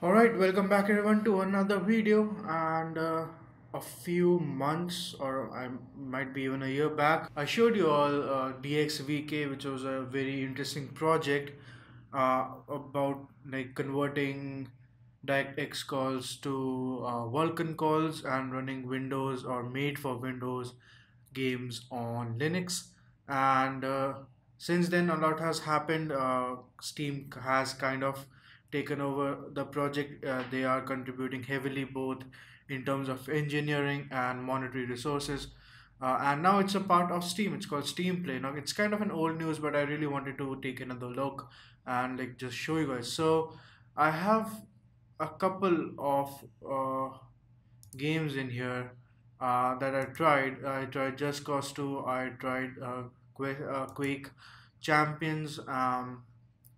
Alright, welcome back everyone to another video. And uh, a few months or I might be even a year back I showed you all uh, DXVK which was a very interesting project uh, about like converting DirectX calls to uh, Vulkan calls and running Windows or made for Windows games on Linux. And uh, since then a lot has happened. Uh, Steam has kind of taken over the project. Uh, they are contributing heavily both in terms of engineering and monetary resources. Uh, and now it's a part of Steam. It's called Steam Play. Now it's kind of an old news, but I really wanted to take another look and like just show you guys. So I have a couple of uh, games in here uh, that I tried. I tried Just Cause 2. I tried uh, uh, Quake Champions. Um,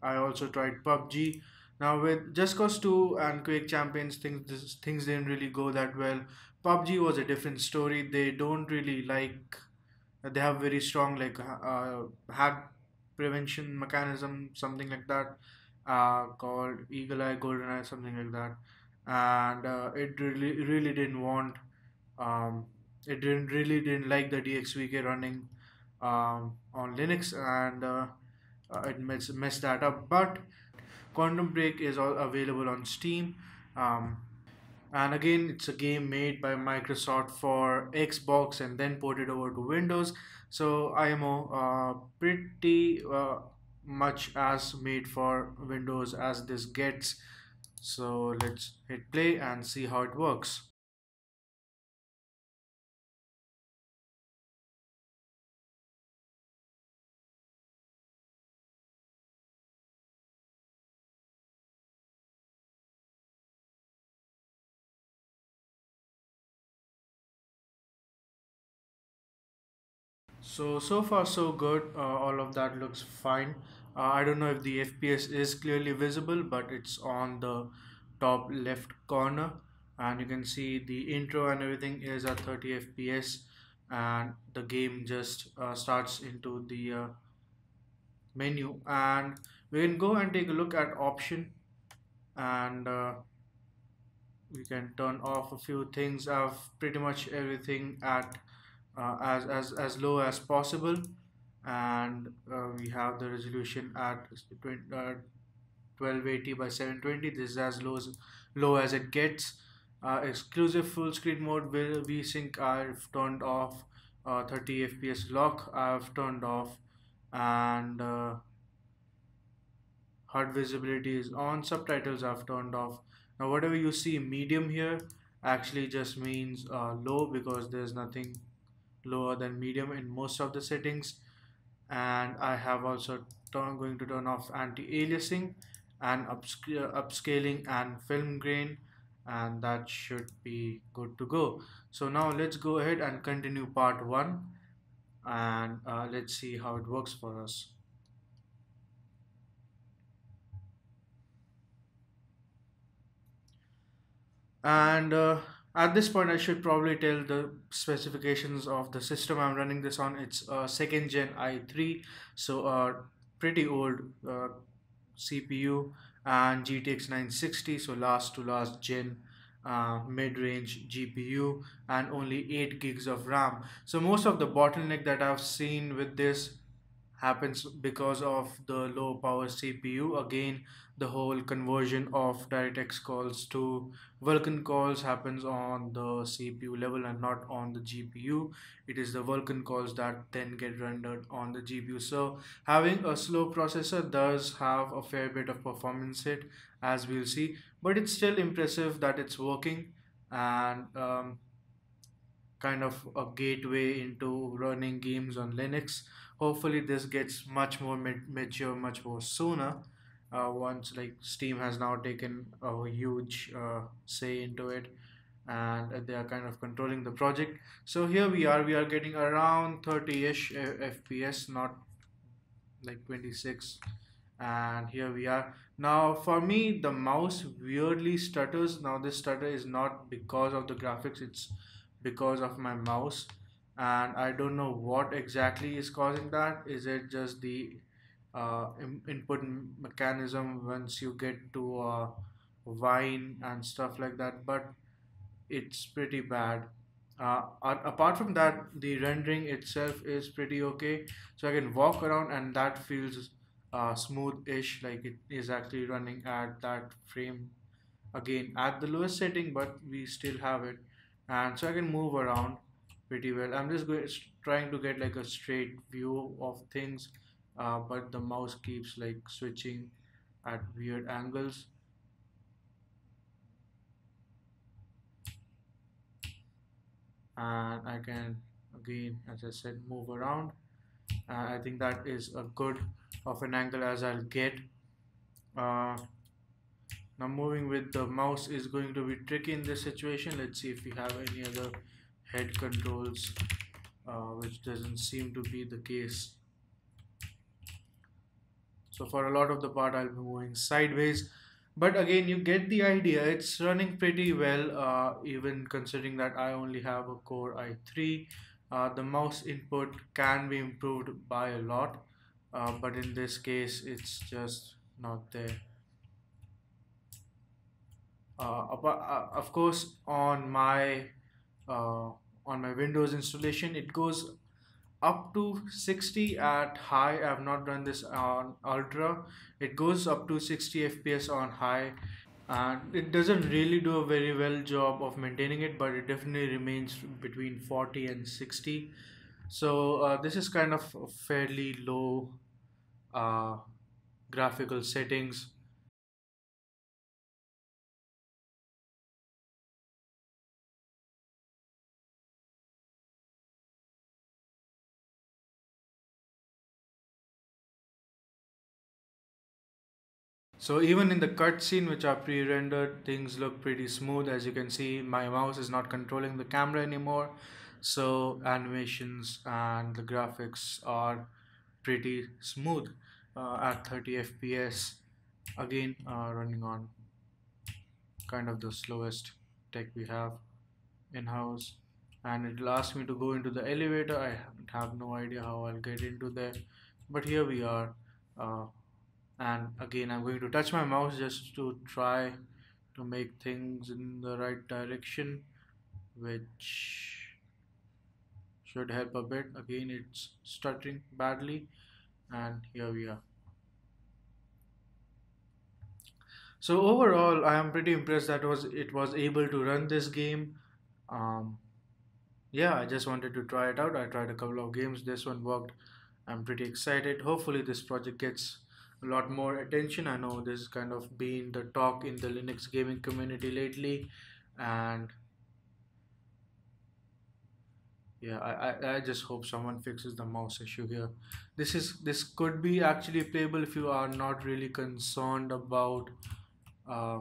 I also tried PUBG. Now with Just Cause 2 and Quake Champions, things things didn't really go that well. PUBG was a different story. They don't really like. They have very strong like uh, hack prevention mechanism, something like that, uh, called Eagle Eye, Golden Eye, something like that. And uh, it really really didn't want. Um, it didn't really didn't like the DXVK running um, on Linux, and uh, uh, it mess, messed that up. But Quantum Break is all available on Steam. Um, and again, it's a game made by Microsoft for Xbox and then ported over to Windows. So IMO uh, pretty uh, much as made for Windows as this gets. So let's hit play and see how it works. So, so far so good. Uh, all of that looks fine. Uh, I don't know if the FPS is clearly visible, but it's on the top left corner. And you can see the intro and everything is at 30 FPS. And the game just uh, starts into the uh, menu. And we can go and take a look at option. And uh, we can turn off a few things. I've pretty much everything at uh, as, as, as low as possible. And uh, we have the resolution at 1280 by 720 this is as low as low as it gets. Uh, exclusive full screen mode will VSync. I've turned off uh, 30 FPS lock. I've turned off. And uh, HUD visibility is on. Subtitles I've turned off. Now whatever you see medium here actually just means uh, low because there's nothing lower than medium in most of the settings. And I have also turn, going to turn off anti-aliasing and upscaling and film grain and that should be good to go. So now let's go ahead and continue part one and uh, let's see how it works for us. And uh, at this point I should probably tell the specifications of the system. I'm running this on it's a second gen i3 so a pretty old uh, CPU and GTX 960 so last to last gen uh, mid-range GPU and only 8 gigs of RAM. So most of the bottleneck that I've seen with this happens because of the low power CPU. Again, the whole conversion of DirectX calls to Vulkan calls happens on the CPU level and not on the GPU. It is the Vulkan calls that then get rendered on the GPU. So having a slow processor does have a fair bit of performance hit as we'll see, but it's still impressive that it's working and um, kind of a gateway into running games on Linux. Hopefully this gets much more mature much more sooner uh, once like Steam has now taken a huge uh, say into it and they are kind of controlling the project. So here we are, we are getting around 30-ish FPS, not like 26 and here we are now for me the mouse weirdly stutters now this stutter is not because of the graphics it's because of my mouse and I don't know what exactly is causing that. Is it just the uh, input mechanism once you get to uh, wine and stuff like that but it's pretty bad. Uh, apart from that the rendering itself is pretty okay. So i can walk around and that feels uh, smooth-ish like it is actually running at that frame again at the lowest setting but we still have it and so i can move around pretty well. I'm just going trying to get like a straight view of things uh, but the mouse keeps like switching at weird angles. And I can again as I said move around. Uh, I think that is a good of an angle as I'll get. Uh, now moving with the mouse is going to be tricky in this situation. Let's see if we have any other head controls uh, which doesn't seem to be the case. So for a lot of the part I'll be moving sideways. But again you get the idea. It's running pretty well uh, even considering that I only have a core i3 uh, the mouse input can be improved by a lot uh, but in this case it's just not there of course on my uh, on my Windows installation it goes up to 60 at high. I have not done this on ultra. It goes up to 60 fps on high. And it doesn't really do a very well job of maintaining it but it definitely remains between 40 and 60 so uh, this is kind of fairly low uh, graphical settings So even in the cutscene which are pre-rendered, things look pretty smooth. As you can see, my mouse is not controlling the camera anymore. So animations and the graphics are pretty smooth uh, at 30 FPS. Again, uh, running on kind of the slowest tech we have in-house. And it'll ask me to go into the elevator. I have no idea how I'll get into there. But here we are. Uh, and again I'm going to touch my mouse just to try to make things in the right direction which should help a bit. Again it's stuttering badly and here we are. So overall I am pretty impressed that was it was able to run this game. Um, yeah I just wanted to try it out. I tried a couple of games. This one worked. I'm pretty excited. Hopefully this project gets a lot more attention. I know this has kind of been the talk in the Linux gaming community lately, and yeah, I, I, I just hope someone fixes the mouse issue here. This is this could be actually playable if you are not really concerned about uh,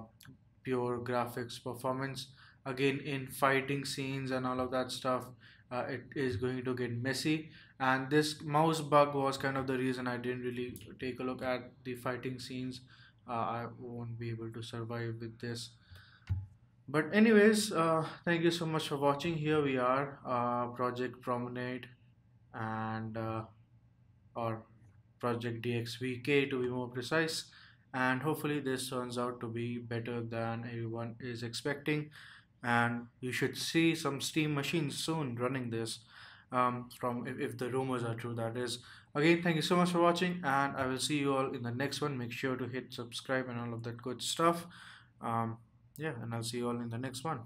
pure graphics performance. Again, in fighting scenes and all of that stuff, uh, it is going to get messy. And this mouse bug was kind of the reason I didn't really take a look at the fighting scenes. Uh, I won't be able to survive with this. But anyways uh, thank you so much for watching. Here we are uh, project promenade and uh, or project dxvk to be more precise. And hopefully this turns out to be better than everyone is expecting and you should see some steam machines soon running this um, from if, if the rumors are true that is. Again thank you so much for watching and i will see you all in the next one. Make sure to hit subscribe and all of that good stuff. Um, yeah and i'll see you all in the next one